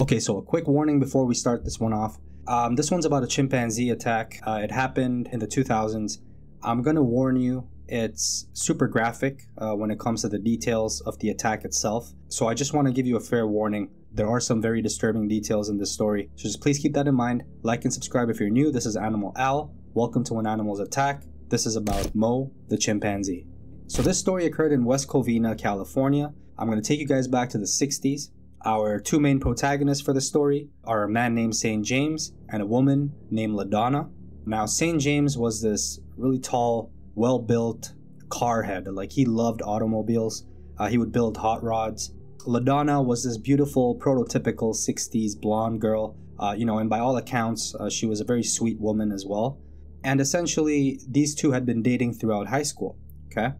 Okay, so a quick warning before we start this one off. Um, this one's about a chimpanzee attack. Uh, it happened in the 2000s. I'm gonna warn you, it's super graphic uh, when it comes to the details of the attack itself. So I just want to give you a fair warning. There are some very disturbing details in this story. So just please keep that in mind. Like and subscribe if you're new. This is Animal Al. Welcome to When Animals Attack. This is about Moe, the chimpanzee. So this story occurred in West Covina, California. I'm going to take you guys back to the 60s. Our two main protagonists for the story are a man named St. James and a woman named LaDonna. Now, St. James was this really tall, well built car head. Like, he loved automobiles, uh, he would build hot rods. LaDonna was this beautiful, prototypical 60s blonde girl, uh, you know, and by all accounts, uh, she was a very sweet woman as well. And essentially, these two had been dating throughout high school, okay?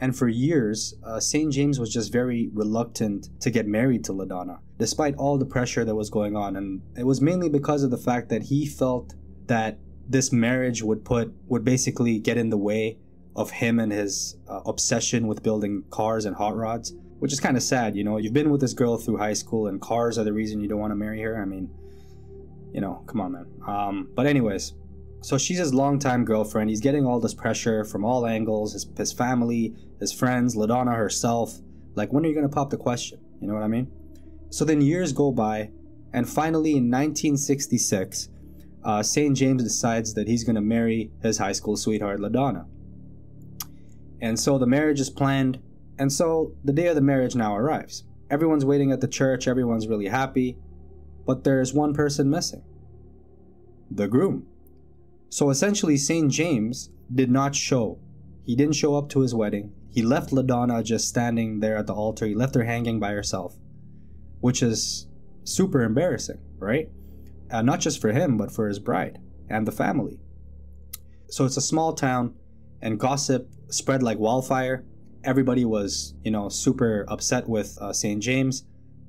And for years, uh, St. James was just very reluctant to get married to LaDonna, despite all the pressure that was going on. And it was mainly because of the fact that he felt that this marriage would put, would basically get in the way of him and his uh, obsession with building cars and hot rods, which is kind of sad. You know, you've been with this girl through high school and cars are the reason you don't want to marry her. I mean, you know, come on, man. Um, but, anyways, so she's his longtime girlfriend. He's getting all this pressure from all angles his, his family, his friends, LaDonna herself. Like, when are you going to pop the question? You know what I mean? So then years go by, and finally in 1966, uh, St. James decides that he's going to marry his high school sweetheart, LaDonna. And so the marriage is planned, and so the day of the marriage now arrives. Everyone's waiting at the church, everyone's really happy, but there's one person missing the groom. So essentially, St. James did not show. He didn't show up to his wedding. He left LaDonna just standing there at the altar. He left her hanging by herself, which is super embarrassing, right? Uh, not just for him, but for his bride and the family. So it's a small town, and gossip spread like wildfire. Everybody was, you know, super upset with uh, St. James.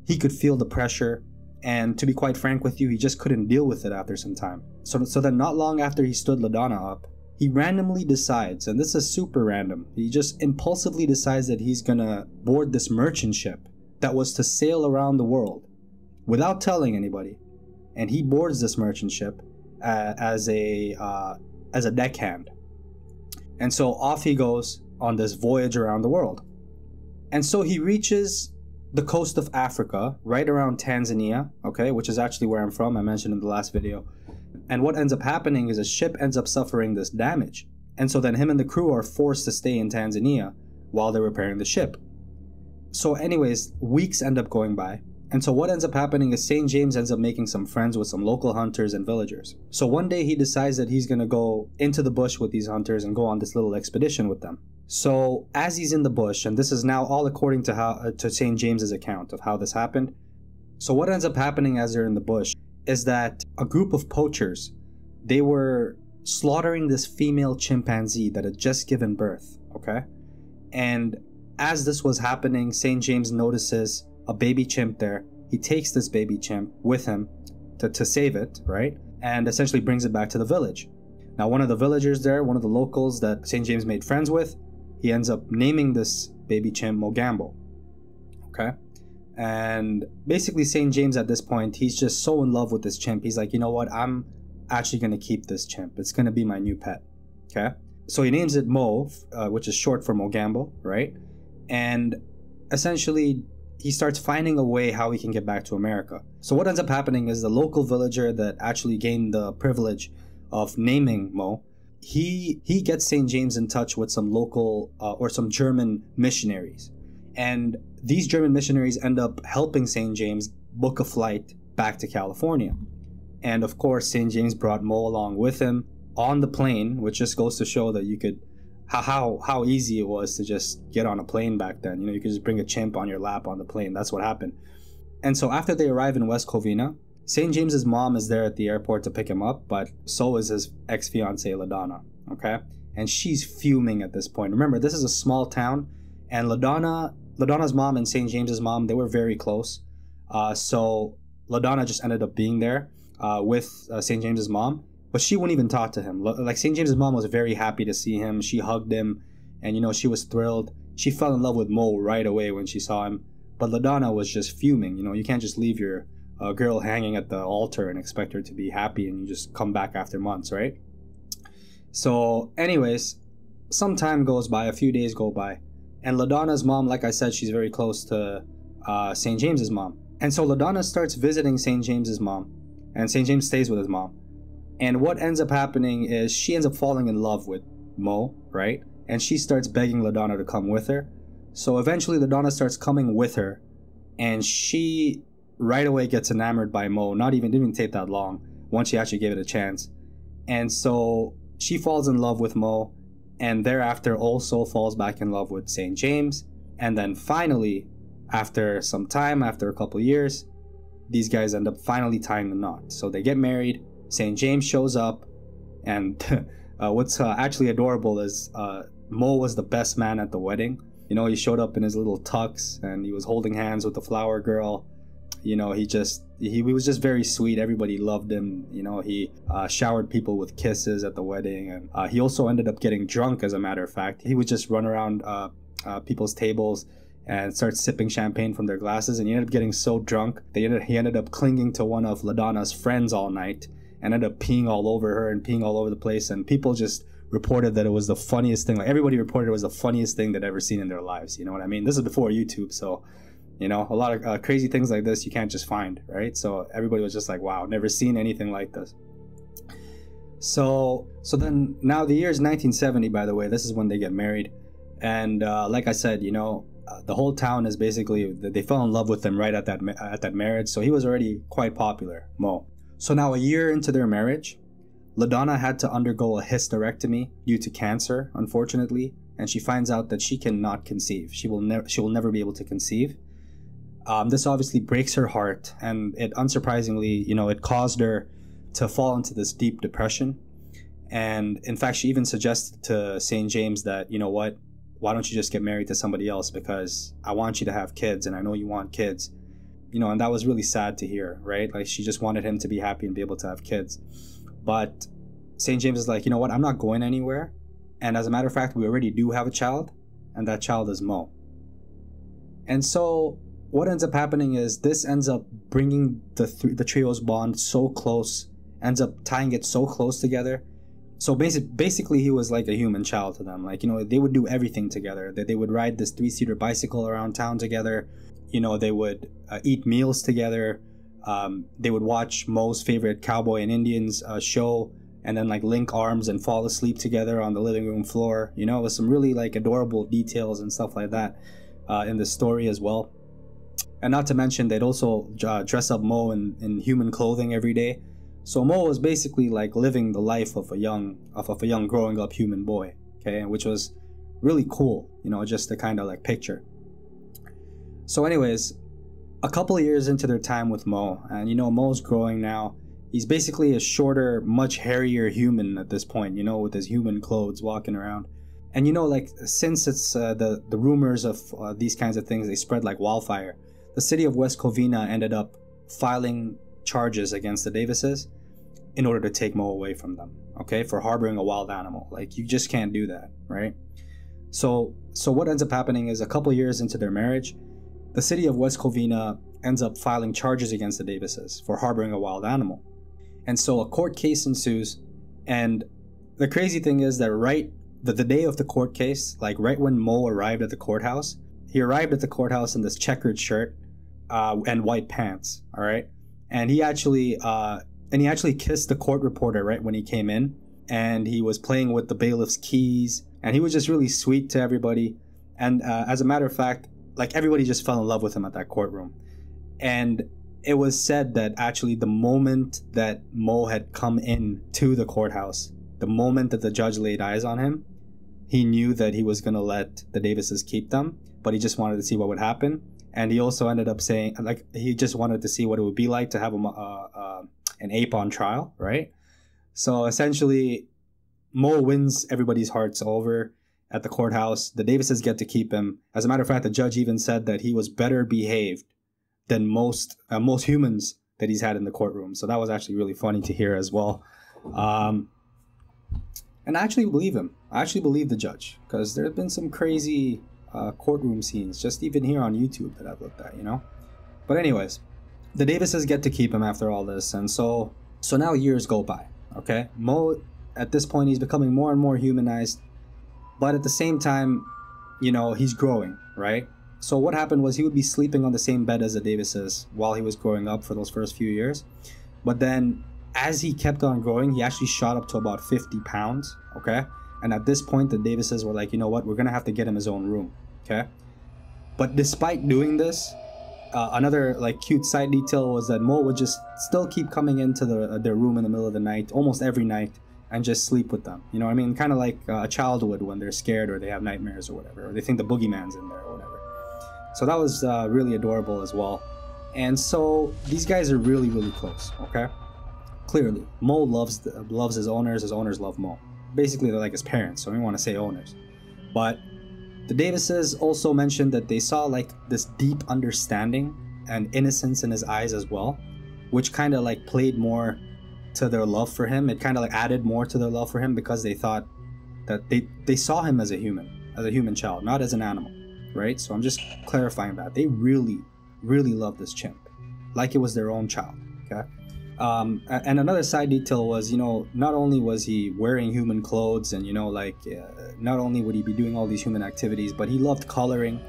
He could feel the pressure and to be quite frank with you, he just couldn't deal with it after some time. So, so then, not long after he stood LaDonna up, he randomly decides, and this is super random, he just impulsively decides that he's gonna board this merchant ship that was to sail around the world without telling anybody. And he boards this merchant ship uh, as a uh, as a deckhand. And so off he goes on this voyage around the world. And so he reaches the coast of Africa, right around Tanzania, okay, which is actually where I'm from, I mentioned in the last video. And what ends up happening is a ship ends up suffering this damage. And so then him and the crew are forced to stay in Tanzania while they're repairing the ship. So, anyways, weeks end up going by. And so what ends up happening is St. James ends up making some friends with some local hunters and villagers. So one day he decides that he's gonna go into the bush with these hunters and go on this little expedition with them. So as he's in the bush, and this is now all according to how uh, to St. James's account of how this happened. So what ends up happening as they're in the bush is that a group of poachers, they were slaughtering this female chimpanzee that had just given birth, okay? And as this was happening, St. James notices a baby chimp there. He takes this baby chimp with him to, to save it, right? And essentially brings it back to the village. Now, one of the villagers there, one of the locals that St. James made friends with, he ends up naming this baby chimp Mogambo. Okay? And basically, St. James at this point, he's just so in love with this chimp. He's like, you know what? I'm actually going to keep this chimp. It's going to be my new pet. Okay? So he names it Moe, uh, which is short for Mogambo, right? And essentially, he starts finding a way how he can get back to America. So what ends up happening is the local villager that actually gained the privilege of naming Moe, he he gets St. James in touch with some local uh, or some German missionaries, and these German missionaries end up helping St. James book a flight back to California. And of course, St. James brought Moe along with him on the plane, which just goes to show that you could how, how how easy it was to just get on a plane back then. You know, you could just bring a chimp on your lap on the plane. That's what happened. And so after they arrive in West Covina, St. James's mom is there at the airport to pick him up, but so is his ex-fiancee LaDonna. Okay, and she's fuming at this point. Remember, this is a small town, and LaDonna, LaDonna's mom and St. James's mom, they were very close. Uh, so LaDonna just ended up being there uh, with uh, St. James's mom, but she wouldn't even talk to him. Like St. James's mom was very happy to see him. She hugged him, and you know she was thrilled. She fell in love with Moe right away when she saw him. But LaDonna was just fuming. You know, you can't just leave your a girl hanging at the altar and expect her to be happy and you just come back after months, right? So, anyways, some time goes by, a few days go by, and LaDonna's mom, like I said, she's very close to uh, St. James's mom. And so LaDonna starts visiting St. James's mom, and St. James stays with his mom. And what ends up happening is she ends up falling in love with Moe, right? And she starts begging LaDonna to come with her. So eventually, LaDonna starts coming with her, and she right away gets enamored by Moe. Not even didn't even take that long once she actually gave it a chance. And so she falls in love with Moe, and thereafter also falls back in love with St. James. And then finally, after some time, after a couple years, these guys end up finally tying the knot. So they get married. St. James shows up, and uh, what's uh, actually adorable is uh, Moe was the best man at the wedding. You know, he showed up in his little tux and he was holding hands with the flower girl you know he just he, he was just very sweet. Everybody loved him you know. He uh, showered people with kisses at the wedding and uh, he also ended up getting drunk as a matter of fact. He would just run around uh, uh people's tables and start sipping champagne from their glasses and he ended up getting so drunk he ended, he ended up clinging to one of ladonna's friends all night and ended up peeing all over her and peeing all over the place and people just reported that it was the funniest thing like everybody reported it was the funniest thing they'd ever seen in their lives you know what i mean? This is before youtube so you know, a lot of uh, crazy things like this you can't just find, right? So everybody was just like, "Wow, never seen anything like this." So, so then now the year is 1970. By the way, this is when they get married, and uh, like I said, you know, uh, the whole town is basically they fell in love with him right at that at that marriage. So he was already quite popular, Moe. So now a year into their marriage, LaDonna had to undergo a hysterectomy due to cancer, unfortunately, and she finds out that she cannot conceive. She will never she will never be able to conceive. Um, this obviously breaks her heart, and it unsurprisingly, you know, it caused her to fall into this deep depression. And in fact, she even suggested to St. James that, you know what, why don't you just get married to somebody else? Because I want you to have kids, and I know you want kids. You know, and that was really sad to hear, right? Like she just wanted him to be happy and be able to have kids. But St. James is like, you know what, I'm not going anywhere. And as a matter of fact, we already do have a child, and that child is Moe. And so what ends up happening is this ends up bringing the th- the trio's bond so close, ends up tying it so close together. So basic, basically, he was like a human child to them. Like you know, they would do everything together. They, they would ride this three seater bicycle around town together. You know, they would uh, eat meals together. Um, they would watch Moe's favorite cowboy and Indians uh, show, and then like link arms and fall asleep together on the living room floor. You know, with some really like adorable details and stuff like that uh, in the story as well. And not to mention, they'd also uh, dress up Moe in, in human clothing every day. So Moe was basically like living the life of a young of, of a young growing up human boy, okay, which was really cool, you know, just to kind of like picture. So, anyways, a couple years into their time with Moe, and you know, Mo's growing now. He's basically a shorter, much hairier human at this point, you know, with his human clothes walking around. And you know, like since it's uh, the the rumors of uh, these kinds of things, they spread like wildfire the city of West Covina ended up filing charges against the Davises in order to take Moe away from them, okay, for harboring a wild animal. Like you just can't do that, right? So so what ends up happening is a couple years into their marriage, the city of West Covina ends up filing charges against the Davises for harboring a wild animal. And so a court case ensues and the crazy thing is that right the, the day of the court case, like right when Moe arrived at the courthouse, he arrived at the courthouse in this checkered shirt uh, and white pants. All right, and he actually uh, and he actually kissed the court reporter right when he came in, and he was playing with the bailiff's keys, and he was just really sweet to everybody. And uh, as a matter of fact, like everybody just fell in love with him at that courtroom, and it was said that actually the moment that Moe had come in to the courthouse, the moment that the judge laid eyes on him, he knew that he was going to let the Davises keep them, but he just wanted to see what would happen and he also ended up saying like he just wanted to see what it would be like to have a, uh, uh, an ape on trial, right? So essentially, Moe wins everybody's hearts over at the courthouse. The Davises get to keep him. As a matter of fact, the judge even said that he was better behaved than most uh, most humans that he's had in the courtroom. So that was actually really funny to hear as well. Um, and I actually believe him. I actually believe the judge because there have been some crazy uh, courtroom scenes, just even here on YouTube that I've looked at, you know? But, anyways, the Davises get to keep him after all this, and so so now years go by. Okay, Moe at this point he's becoming more and more humanized, but at the same time, you know he's growing, right? So what happened was he would be sleeping on the same bed as the Davises while he was growing up for those first few years, but then as he kept on growing, he actually shot up to about 50 pounds. Okay, and at this point, the Davises were like, you know what, we're gonna have to get him his own room. Okay, but despite doing this, uh, another like cute side detail was that Moe would just still keep coming into the, uh, their room in the middle of the night, almost every night, and just sleep with them. You know I mean? Kind of like uh, a child would when they're scared or they have nightmares or whatever, or they think the boogeyman's in there or whatever. So that was uh, really adorable as well. And so these guys are really, really close. Okay, clearly Moe loves the, loves his owners. His owners love Moe. Basically, they're like his parents. So we want to say owners, but the Davises also mentioned that they saw like this deep understanding and innocence in his eyes as well, which kind of like played more to their love for him. It kind of like added more to their love for him because they thought that they they saw him as a human, as a human child, not as an animal, right? So I'm just clarifying that. They really really loved this chimp like it was their own child, okay? Um, and another side detail was, you know, not only was he wearing human clothes and, you know, like, uh, not only would he be doing all these human activities, but he loved coloring.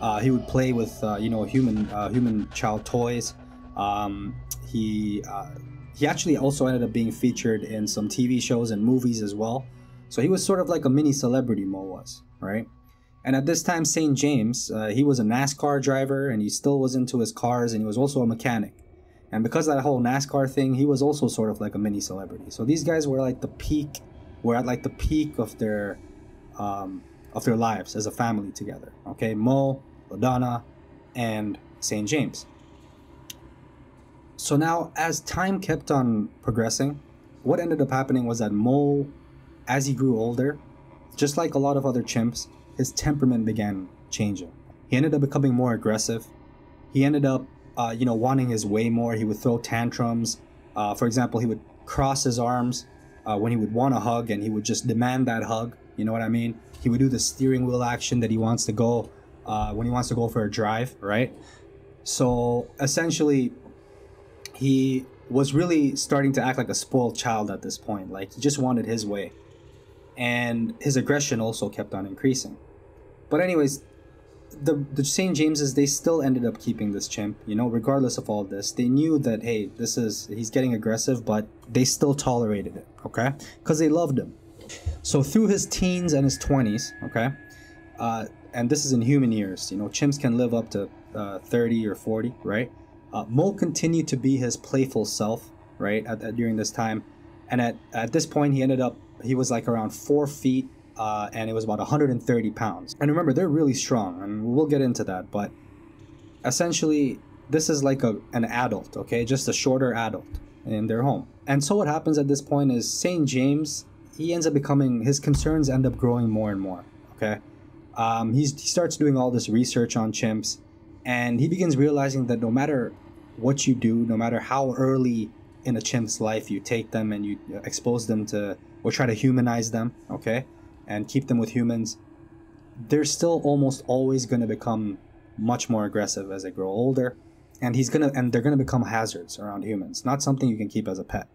Uh, he would play with, uh, you know, human uh, human child toys. Um, he uh, he actually also ended up being featured in some TV shows and movies as well. So he was sort of like a mini celebrity, Moe was, right? And at this time, St. James, uh, he was a NASCAR driver and he still was into his cars and he was also a mechanic. And because of that whole NASCAR thing, he was also sort of like a mini celebrity. So these guys were like the peak, were at like the peak of their, um, of their lives as a family together. Okay, Moe, LaDonna, and St. James. So now, as time kept on progressing, what ended up happening was that Moe, as he grew older, just like a lot of other chimps, his temperament began changing. He ended up becoming more aggressive. He ended up uh, you know, wanting his way more. He would throw tantrums. Uh, for example, he would cross his arms uh, when he would want a hug, and he would just demand that hug. You know what I mean? He would do the steering wheel action that he wants to go uh, when he wants to go for a drive, right? So essentially, he was really starting to act like a spoiled child at this point. Like he just wanted his way, and his aggression also kept on increasing. But anyways, the the St. James's they still ended up keeping this chimp, you know, regardless of all this. They knew that hey, this is he's getting aggressive, but they still tolerated it, okay? Because they loved him. So through his teens and his twenties, okay, uh, and this is in human years, you know, chimps can live up to uh, thirty or forty, right? Uh, Moe continued to be his playful self, right, at, at, during this time, and at at this point he ended up he was like around four feet uh, and it was about 130 pounds. And remember, they're really strong, and we'll get into that. But essentially, this is like a an adult, okay, just a shorter adult in their home. And so what happens at this point is Saint James he ends up becoming his concerns end up growing more and more. Okay, um, he starts doing all this research on chimps, and he begins realizing that no matter what you do, no matter how early in a chimp's life you take them and you expose them to or try to humanize them, okay, and keep them with humans, they're still almost always going to become much more aggressive as they grow older. And he's going to and they're going to become hazards around humans not something you can keep as a pet.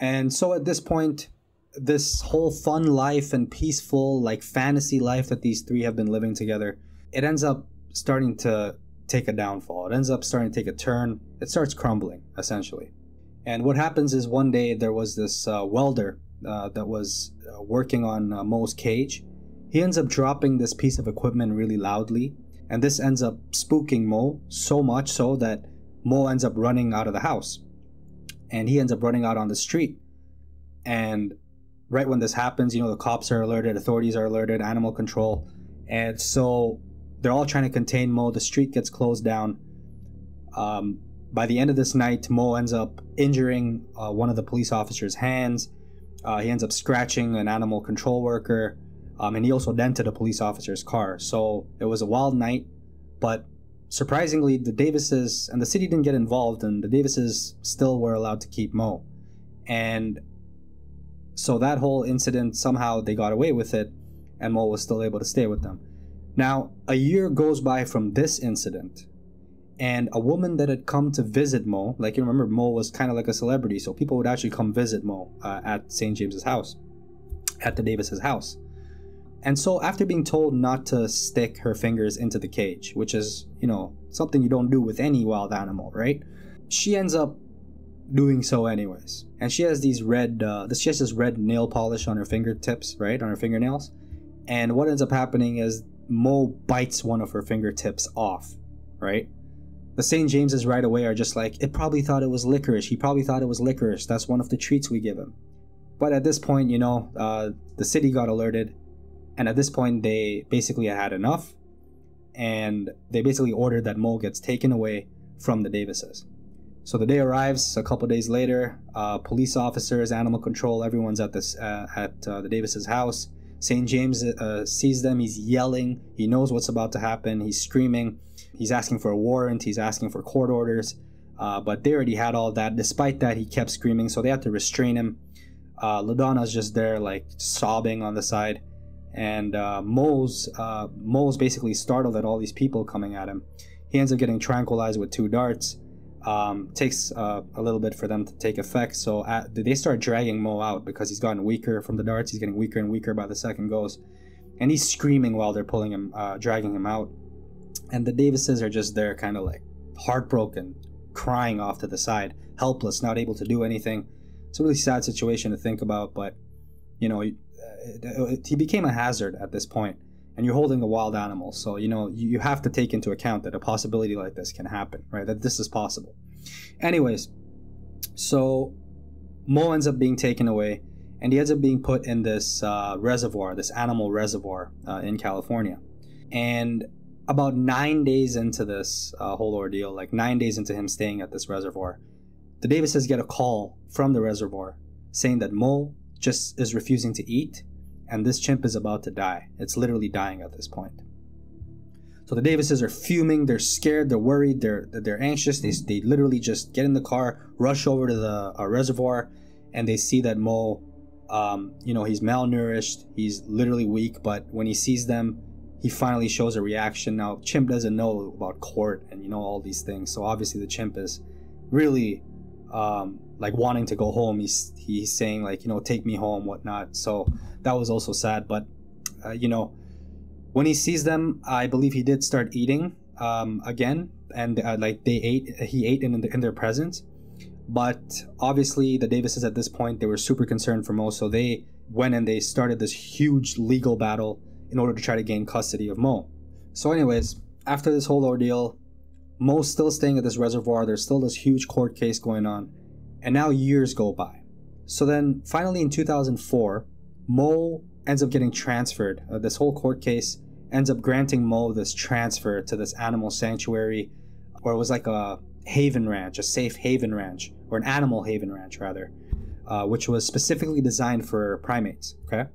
And so at this point this whole fun life and peaceful like fantasy life that these three have been living together it ends up starting to take a downfall. It ends up starting to take a turn. It starts crumbling essentially. And what happens is one day there was this uh, welder uh, that was uh, working on uh, Moe's cage. He ends up dropping this piece of equipment really loudly, and this ends up spooking Moe so much so that Moe ends up running out of the house. And he ends up running out on the street. And right when this happens, you know, the cops are alerted, authorities are alerted, animal control. And so they're all trying to contain Moe. The street gets closed down. Um, by the end of this night, Moe ends up injuring uh, one of the police officers' hands. Uh, he ends up scratching an animal control worker, um, and he also dented a police officer's car. So it was a wild night, but surprisingly, the Davises and the city didn't get involved, and the Davises still were allowed to keep Moe. And so that whole incident, somehow they got away with it, and Moe was still able to stay with them. Now, a year goes by from this incident, and a woman that had come to visit Moe, like you remember, Moe was kind of like a celebrity, so people would actually come visit Moe uh, at St. James's house, at the Davis's house. And so, after being told not to stick her fingers into the cage, which is, you know, something you don't do with any wild animal, right? She ends up doing so anyways. And she has these red, uh, she has this red nail polish on her fingertips, right, on her fingernails. And what ends up happening is Moe bites one of her fingertips off, right? The St. James's right away are just like, it probably thought it was licorice. He probably thought it was licorice. That's one of the treats we give him. But at this point, you know, uh, the city got alerted. And at this point, they basically had enough. And they basically ordered that Mole gets taken away from the Davises. So the day arrives. A couple days later, uh, police officers, animal control, everyone's at this uh, at uh, the Davises' house. St. James uh, sees them. He's yelling. He knows what's about to happen. He's screaming. He's asking for a warrant. He's asking for court orders. Uh, but they already had all that. Despite that, he kept screaming, so they had to restrain him. Uh, LaDonna's just there, like sobbing on the side, and uh, Moles, uh, Moe's basically startled at all these people coming at him. He ends up getting tranquilized with two darts. Um, takes uh, a little bit for them to take effect, so at, they start dragging Moe out because he's gotten weaker from the darts. He's getting weaker and weaker by the second goes, and he's screaming while they're pulling him, uh, dragging him out and the Davises are just there, kind of like heartbroken, crying off to the side, helpless, not able to do anything. It's a really sad situation to think about, but you know, he became a hazard at this point, and you're holding a wild animal, so you know you have to take into account that a possibility like this can happen, right? That this is possible. Anyways, so Moe ends up being taken away, and he ends up being put in this uh, reservoir, this animal reservoir uh, in California, and about nine days into this uh, whole ordeal, like nine days into him staying at this reservoir, the Davises get a call from the reservoir saying that Moe just is refusing to eat and this chimp is about to die. It's literally dying at this point. So the Davises are fuming, they're scared, they're worried, they're they're anxious. They, they literally just get in the car, rush over to the uh, reservoir, and they see that Moe, um, you know, he's malnourished, he's literally weak. But when he sees them, he finally shows a reaction. Now, Chimp doesn't know about court and you know all these things, so obviously the Chimp is really um, like wanting to go home. He's he's saying like you know take me home, whatnot. So that was also sad. But uh, you know when he sees them, I believe he did start eating um, again, and uh, like they ate, he ate in in their presence. But obviously the Davises at this point they were super concerned for Moe, so they went and they started this huge legal battle in order to try to gain custody of Moe. So, anyways, after this whole ordeal, Moe's still staying at this reservoir. There's still this huge court case going on. And now years go by. So then, finally, in 2004, Moe ends up getting transferred. Uh, this whole court case ends up granting Moe this transfer to this animal sanctuary, where it was like a haven ranch, a safe haven ranch, or an animal haven ranch, rather, uh, which was specifically designed for primates. Okay.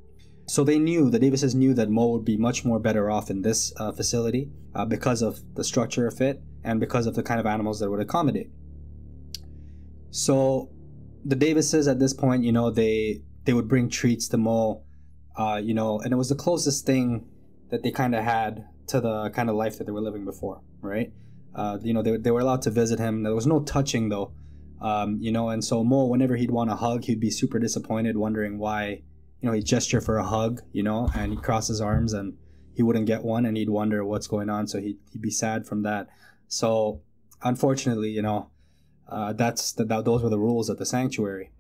So they knew, the Davises knew that Moe would be much more better off in this uh, facility uh, because of the structure of it and because of the kind of animals that would accommodate. So the Davises at this point, you know, they they would bring treats to Moe, uh, you know, and it was the closest thing that they kind of had to the kind of life that they were living before, right? Uh, you know, they, they were allowed to visit him. There was no touching though, um, you know, and so Moe, whenever he'd want a hug, he'd be super disappointed, wondering why you know, he'd gesture for a hug, you know, and he'd cross his arms and he wouldn't get one and he'd wonder what's going on. So he'd, he'd be sad from that. So unfortunately, you know, uh, that's the, that, those were the rules at the sanctuary.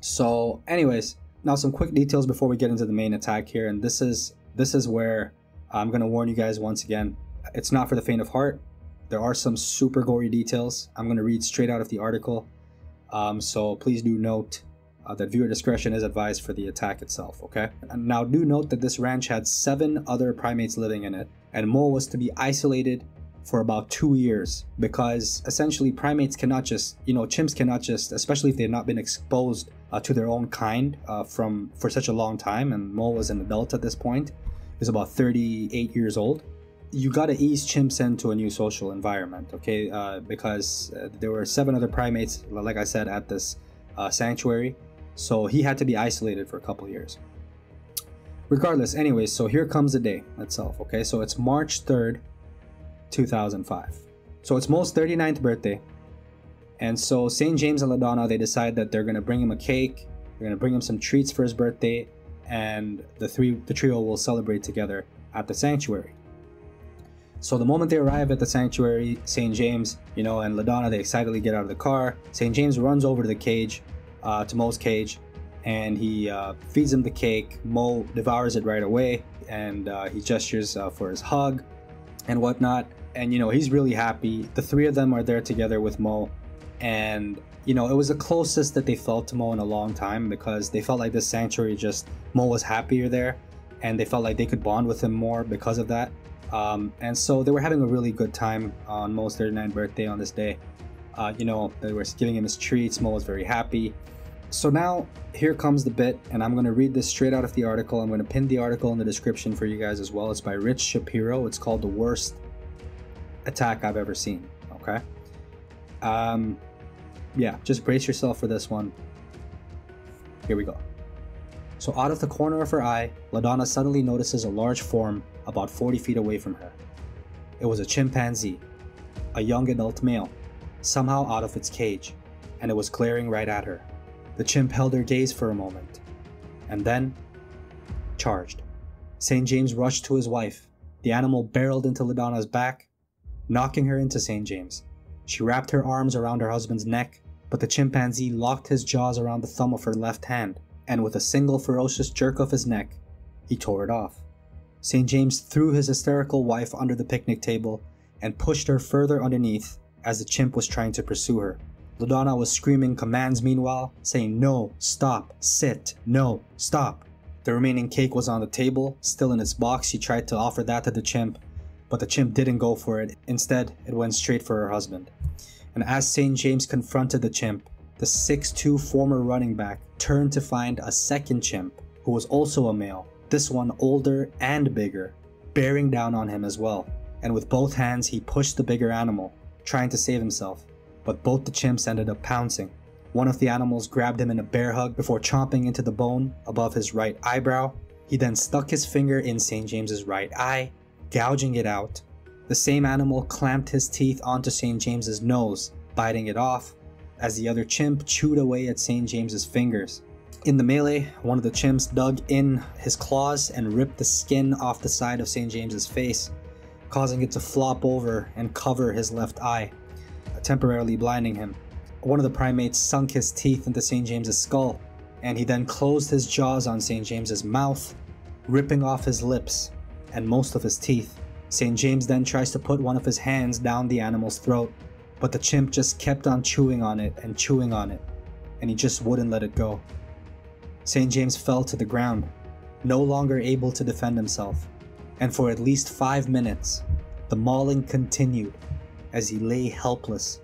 So anyways, now some quick details before we get into the main attack here. And this is, this is where I'm going to warn you guys once again. It's not for the faint of heart. There are some super gory details. I'm going to read straight out of the article. Um, so please do note uh, that viewer discretion is advised for the attack itself, okay? And now do note that this ranch had seven other primates living in it, and Moe was to be isolated for about two years because essentially primates cannot just, you know, chimps cannot just, especially if they've not been exposed uh, to their own kind uh, from for such a long time, and Moe was an adult at this point, was about 38 years old. You got to ease chimps into a new social environment, okay? Uh, because uh, there were seven other primates, like I said, at this uh, sanctuary so he had to be isolated for a couple years. Regardless, anyways, so here comes the day itself, okay? So it's March 3rd, 2005. So it's Moe's 39th birthday. And so St. James and LaDonna, they decide that they're gonna bring him a cake, they're gonna bring him some treats for his birthday, and the three the trio will celebrate together at the sanctuary. So the moment they arrive at the sanctuary, St. James, you know, and LaDonna, they excitedly get out of the car. St. James runs over to the cage, uh, to Moe's cage, and he uh, feeds him the cake. Moe devours it right away, and uh, he gestures uh, for his hug and whatnot. And you know, he's really happy. The three of them are there together with Moe, and you know, it was the closest that they felt to Moe in a long time because they felt like this sanctuary just Moe was happier there, and they felt like they could bond with him more because of that. Um, and so they were having a really good time on Moe's 39th birthday on this day. Uh, you know, they were giving him his treats. Moe was very happy. So now here comes the bit, and I'm going to read this straight out of the article. I'm going to pin the article in the description for you guys as well. It's by Rich Shapiro. It's called The Worst Attack I've Ever Seen. Okay. Um, yeah, just brace yourself for this one. Here we go. So, out of the corner of her eye, LaDonna suddenly notices a large form about 40 feet away from her. It was a chimpanzee, a young adult male, somehow out of its cage, and it was glaring right at her. The chimp held her gaze for a moment, and then charged. St. James rushed to his wife. The animal barreled into LaDonna's back, knocking her into St. James. She wrapped her arms around her husband's neck, but the chimpanzee locked his jaws around the thumb of her left hand, and with a single ferocious jerk of his neck, he tore it off. St. James threw his hysterical wife under the picnic table and pushed her further underneath as the chimp was trying to pursue her. LaDonna was screaming commands meanwhile, saying no, stop, sit, no, stop. The remaining cake was on the table, still in its box. She tried to offer that to the chimp, but the chimp didn't go for it. Instead, it went straight for her husband. And as St. James confronted the chimp, the 6'2 former running back turned to find a second chimp, who was also a male, this one older and bigger, bearing down on him as well. And with both hands, he pushed the bigger animal, trying to save himself. But both the chimps ended up pouncing. One of the animals grabbed him in a bear hug before chomping into the bone above his right eyebrow. He then stuck his finger in St. James's right eye, gouging it out. The same animal clamped his teeth onto St. James's nose, biting it off, as the other chimp chewed away at St. James's fingers. In the melee, one of the chimps dug in his claws and ripped the skin off the side of St. James's face, causing it to flop over and cover his left eye, temporarily blinding him. One of the primates sunk his teeth into St. James's skull, and he then closed his jaws on St. James's mouth, ripping off his lips and most of his teeth. St. James then tries to put one of his hands down the animal's throat, but the chimp just kept on chewing on it and chewing on it, and he just wouldn't let it go. St. James fell to the ground, no longer able to defend himself, and for at least five minutes, the mauling continued as he lay helpless.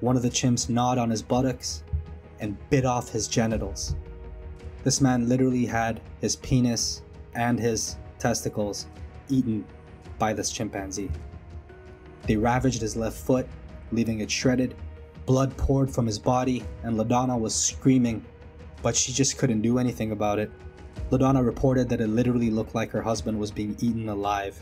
One of the chimps gnawed on his buttocks and bit off his genitals. This man literally had his penis and his testicles eaten by this chimpanzee. They ravaged his left foot, leaving it shredded. Blood poured from his body, and LaDonna was screaming but she just couldn't do anything about it. LaDonna reported that it literally looked like her husband was being eaten alive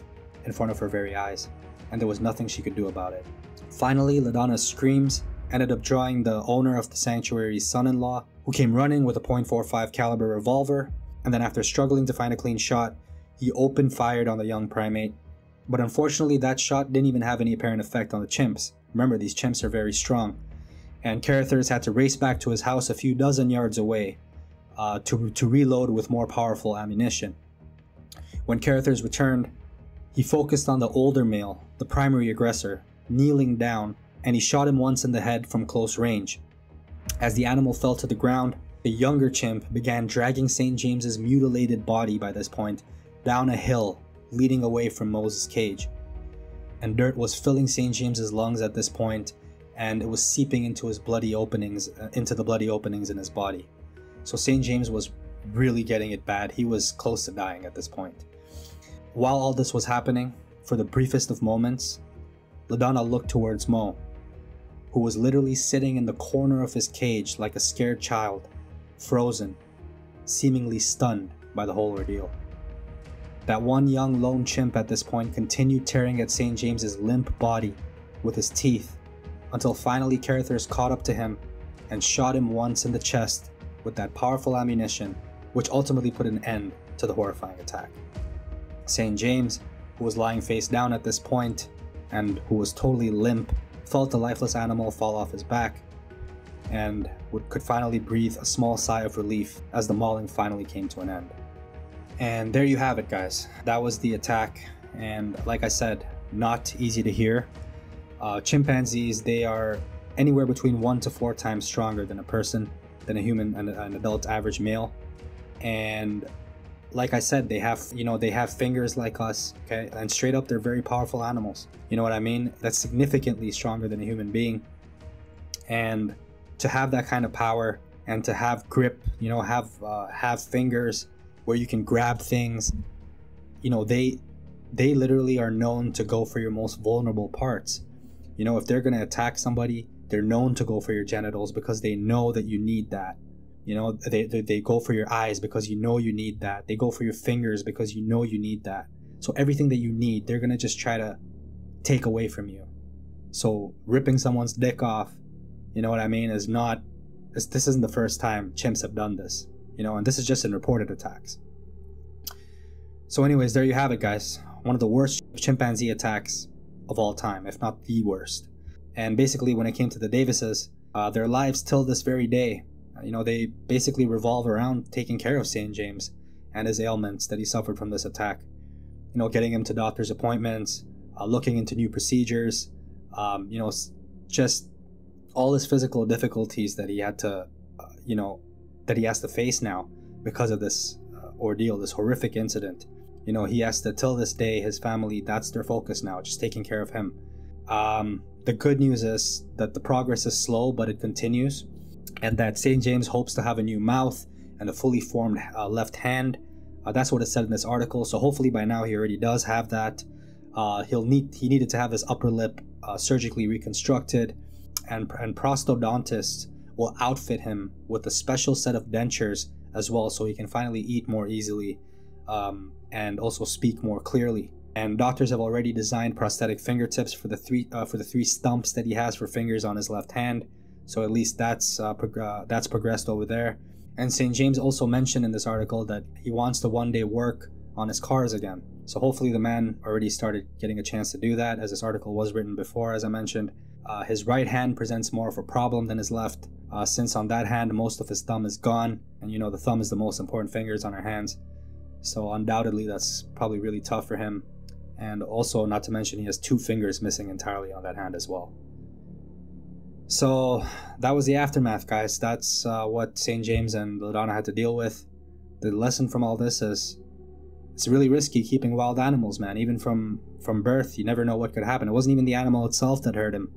in front of her very eyes, and there was nothing she could do about it. Finally, LaDonna's screams ended up drawing the owner of the sanctuary's son-in-law, who came running with a .45 caliber revolver, and then after struggling to find a clean shot, he opened fired on the young primate. But unfortunately, that shot didn't even have any apparent effect on the chimps. Remember, these chimps are very strong, and Carruthers had to race back to his house a few dozen yards away uh, to, to reload with more powerful ammunition. When Carruthers returned, he focused on the older male, the primary aggressor, kneeling down, and he shot him once in the head from close range. As the animal fell to the ground, the younger chimp began dragging St. James's mutilated body by this point down a hill leading away from Moses' cage. And dirt was filling St. James's lungs at this point, and it was seeping into his bloody openings, uh, into the bloody openings in his body. So St. James was really getting it bad. He was close to dying at this point. While all this was happening, for the briefest of moments, LaDonna looked towards Moe, who was literally sitting in the corner of his cage like a scared child, frozen, seemingly stunned by the whole ordeal. That one young lone chimp at this point continued tearing at St. James's limp body with his teeth until finally Carruthers caught up to him and shot him once in the chest with that powerful ammunition, which ultimately put an end to the horrifying attack. St. James, who was lying face down at this point and who was totally limp, felt the lifeless animal fall off his back and could finally breathe a small sigh of relief as the mauling finally came to an end. And there you have it, guys. That was the attack, and like I said, not easy to hear. Uh, chimpanzees, they are anywhere between one to four times stronger than a person, than a human, an, an adult average male. And like I said, they have, you know, they have fingers like us, okay? And straight up, they're very powerful animals. You know what I mean? That's significantly stronger than a human being. And to have that kind of power and to have grip, you know, have uh, have fingers where you can grab things, you know, they they literally are known to go for your most vulnerable parts. You know, if they're going to attack somebody, they're known to go for your genitals because they know that you need that. You know, they, they, they go for your eyes because you know you need that. They go for your fingers because you know you need that. So everything that you need, they're going to just try to take away from you. So ripping someone's dick off, you know what I mean, is not, this isn't the first time chimps have done this. You know, and this is just in reported attacks. So anyways, there you have it, guys one of the worst chimpanzee attacks of all time, if not the worst. And basically, when it came to the Davises, uh, their lives till this very day, uh, you know, they basically revolve around taking care of St. James and his ailments that he suffered from this attack. You know, getting him to doctor's appointments, uh, looking into new procedures, um, you know, just all his physical difficulties that he had to, uh, you know, that he has to face now because of this uh, ordeal, this horrific incident you know, he has to, till this day, his family, that's their focus now, just taking care of him. Um, the good news is that the progress is slow, but it continues, and that St. James hopes to have a new mouth and a fully formed uh, left hand. Uh, that's what it said in this article. So hopefully by now he already does have that. Uh, he'll need he needed to have his upper lip uh, surgically reconstructed, and and prosthodontists will outfit him with a special set of dentures as well, so he can finally eat more easily um, and also speak more clearly. And doctors have already designed prosthetic fingertips for the three uh, for the three stumps that he has for fingers on his left hand. So at least that's uh, prog- uh, that's progressed over there. And St. James also mentioned in this article that he wants to one day work on his cars again. So hopefully the man already started getting a chance to do that, as this article was written before, as I mentioned. Uh, his right hand presents more of a problem than his left, uh, since on that hand most of his thumb is gone, and you know the thumb is the most important fingers on our hands. So undoubtedly, that's probably really tough for him. And also, not to mention, he has two fingers missing entirely on that hand as well. So that was the aftermath, guys. That's uh, what St. James and LaDonna had to deal with. The lesson from all this is it's really risky keeping wild animals, man. Even from from birth, you never know what could happen. It wasn't even the animal itself that hurt him,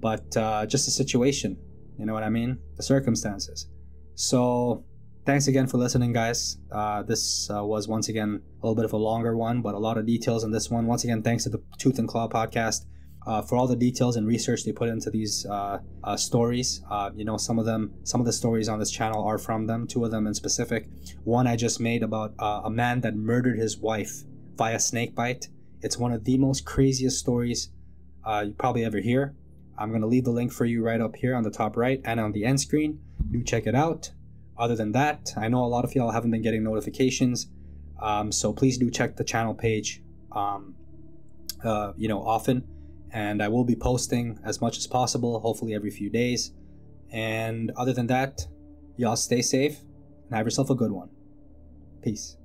but uh, just the situation. You know what I mean? The circumstances. So thanks again for listening, guys. Uh, this uh, was once again a little bit of a longer one, but a lot of details in this one. Once again, thanks to the Tooth and Claw podcast uh, for all the details and research they put into these uh, uh, stories. Uh, you know, some of them, some of the stories on this channel are from them. Two of them in specific. One I just made about a man that murdered his wife via snake bite. It's one of the most craziest stories you probably ever hear. I'm going to leave the link for you right up here on the top right and on the end screen. Do check it out. Other than that, I know a lot of y'all haven't been getting notifications, um, so please do check the channel page, um, uh, you know, often. And I will be posting as much as possible, hopefully every few days. And other than that, y'all stay safe and have yourself a good one. Peace.